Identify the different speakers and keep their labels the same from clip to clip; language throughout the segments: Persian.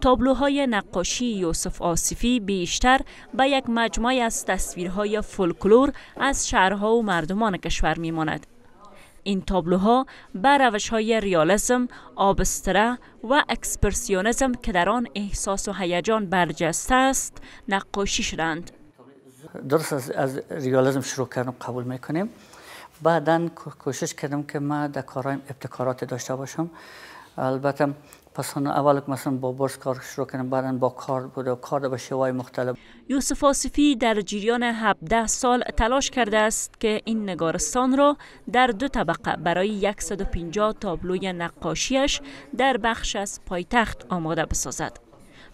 Speaker 1: تابلوهای نقاشی یوسف آصفی بیشتر به یک مجموعه از تصویرهای فولکلور از شهرها و مردمان کشور میماند. این تابلوها به روش های ریالیسم، آبستره و اکسپرسیونیزم که در آن احساس و هیجان برجسته است نقاشی شدند.
Speaker 2: درست از، از شروع کردم قبول می‌کنیم بعدا کوشش کردم که ما در کارایم ابتکارات داشته باشم البته پس اول مثلا با برس کار شروع کردم بعدا با کار بود و کار به شوای مختلف.
Speaker 1: یوسف آصفی در جریان 17 سال تلاش کرده است که این نگارستان را در دو طبقه برای 150 تابلوی نقاشیش در بخش از پایتخت آماده بسازد.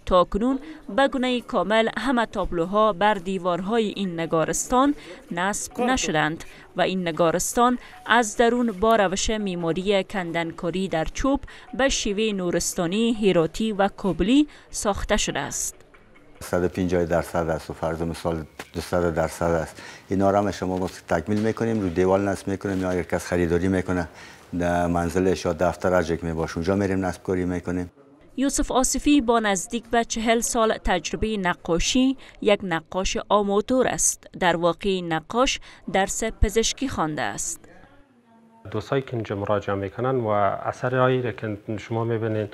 Speaker 1: تا کنون به گونه کامل همه تابلوها بر دیوارهای این نگارستان نصب نشدند و این نگارستان از درون با روش میماری کندنکاری در چوب به شیوه نورستانی، هیراتی و کبلی ساخته شده است.
Speaker 3: 150 درصد است و فرض مثال 200 درصد است. اینا را شما تکمیل می‌کنیم رو دیوال نصب می‌کنیم یا اگر کس خریداری می‌کنه در منزلش یا دفتر اجک می باشه اونجا میریم نصب کاری می‌کنیم.
Speaker 1: یوسف آصفی با نزدیک به چهل سال تجربه نقاشی یک نقاش آموتور است. در واقع نقاش درس پزشکی خوانده است.
Speaker 4: دوستایی که اینجا مراجعه می‌کنن و اثر هایی که شما می‌بینین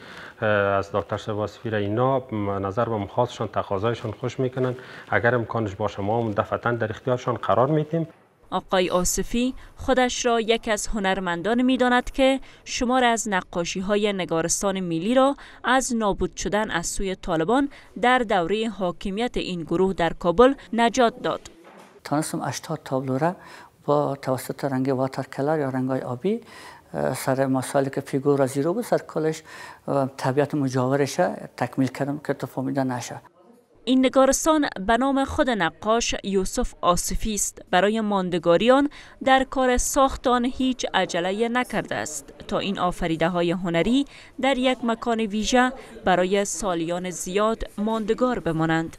Speaker 4: از دکتر سواسفی اینا نظر به مخواستشان تقاضایشان خوش می‌کنن اگر امکانش باشه ما دفعتا در اختیارشان قرار میتیم
Speaker 1: آقای آصفی خودش را یک از هنرمندان می داند که شمار از نقاشی های نگارستان میلی را از نابود شدن از سوی طالبان در دوره حاکمیت این گروه در کابل نجات داد.
Speaker 2: تانستم 80 تابلو را با توسط رنگ واتر کلر یا رنگ آبی سر مسائلی که فیگور زیرو بود سر کلش طبیعت مجاورش تکمیل کردم که تو نشه.
Speaker 1: این نگارستان به نام خود نقاش یوسف آصفی است. برای ماندگاریان در کار ساختان هیچ عجله نکرده است. تا این آفریده های هنری در یک مکان ویژه برای سالیان زیاد ماندگار بمانند.